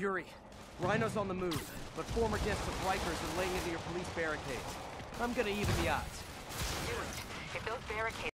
Yuri, Rhino's on the move, but former guests of Rikers are laying into your police barricades. I'm gonna even the odds. Dude, if those barricades